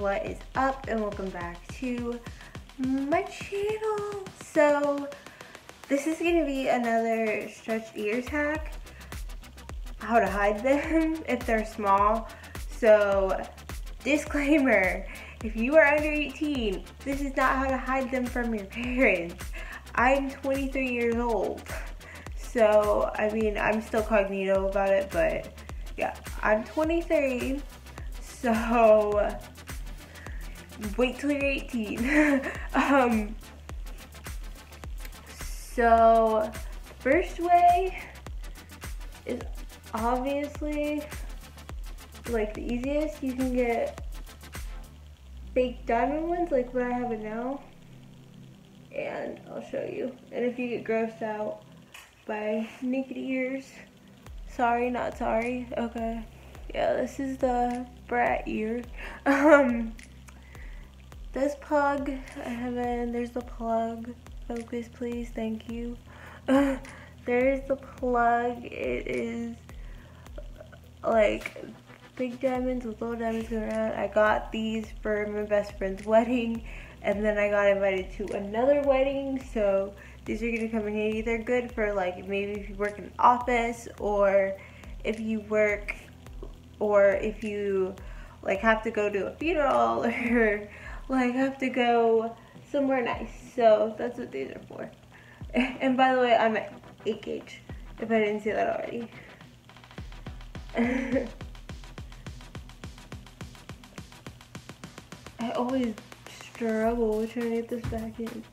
what is up and welcome back to my channel. So this is gonna be another stretched ears hack. How to hide them if they're small. So disclaimer, if you are under 18, this is not how to hide them from your parents. I'm 23 years old. So, I mean, I'm still cognito about it, but yeah, I'm 23. So, wait till you're 18. um, so, first way is obviously like the easiest. You can get fake diamond ones like what I have now. And I'll show you. And if you get grossed out by naked ears, sorry, not sorry. Okay. Yeah, this is the brat ear. Um, this plug, I haven't, there's the plug. Focus, please, thank you. there's the plug. It is like big diamonds with little diamonds going around. I got these for my best friend's wedding and then I got invited to another wedding so these are gonna come in handy. They're good for like maybe if you work in an office or if you work or if you like have to go to a funeral or like have to go somewhere nice. So that's what these are for. And by the way, I'm at 8 gauge, if I didn't say that already. I always struggle trying to get this back in.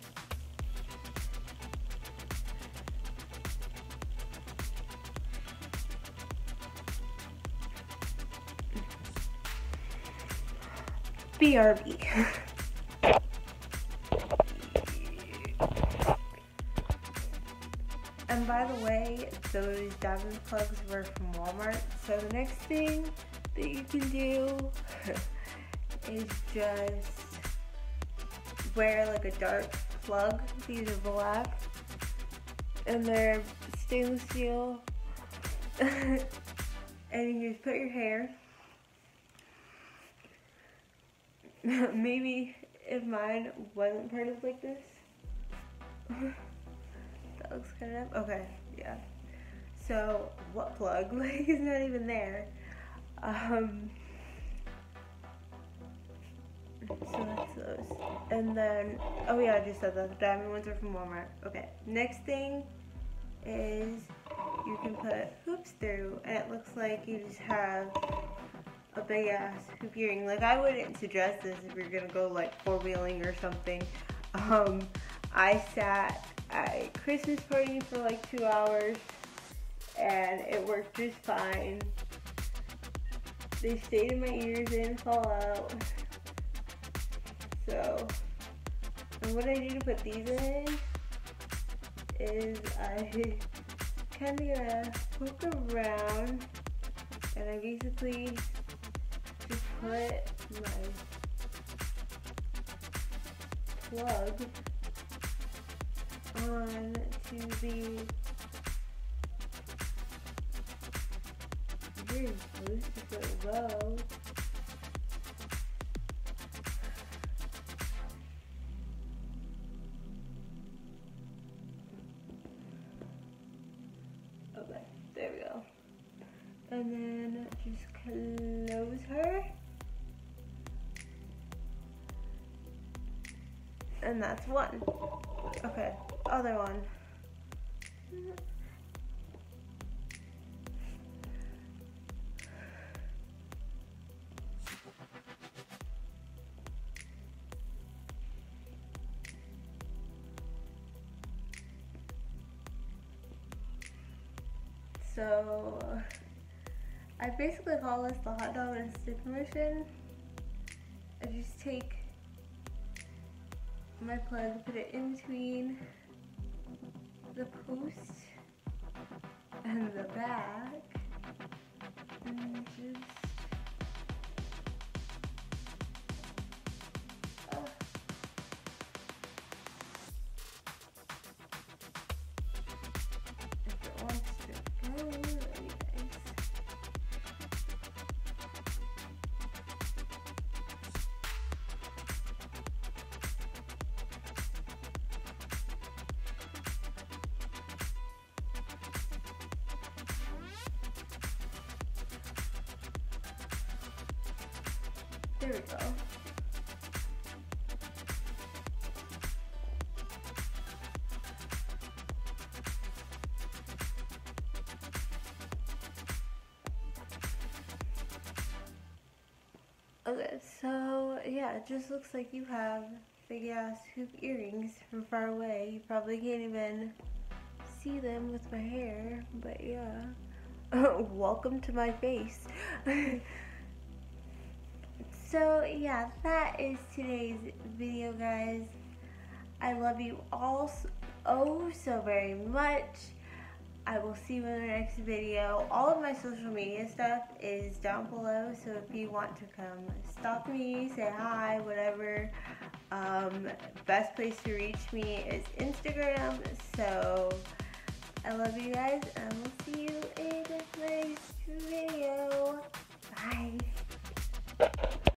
BRB. and by the way, those diamond plugs were from Walmart. So the next thing that you can do is just wear like a dark plug. These are black. And they're stainless steel. and you just put your hair maybe if mine wasn't part of like this. that looks kind of, okay, yeah. So, what plug? Like, it's not even there. Um, so that's those. And then, oh yeah, I just said that. The diamond ones are from Walmart. Okay, next thing is you can put hoops through, and it looks like you just have a big ass hoop earring. Like I wouldn't suggest this if you're gonna go like four wheeling or something. Um, I sat at a Christmas party for like two hours and it worked just fine. They stayed in my ears, they didn't fall out. So, and what I do to put these in is I kind of poke around and I basically put my plug on to the very close to put low. Okay, there we go. And then just close her. And that's one. Okay, other one. So I basically call this the hot dog and stick motion. I just take my plug, put it in between the post and the back, and just uh, There we go. Okay, so yeah, it just looks like you have big ass hoop earrings from far away. You probably can't even see them with my hair, but yeah. Welcome to my face. so yeah, that is today's video, guys. I love you all so, oh so very much. I will see you in the next video. All of my social media stuff is down below, so if you want to come stop me, say hi, whatever, um, best place to reach me is Instagram. So I love you guys, and we'll see you in the next video. Bye.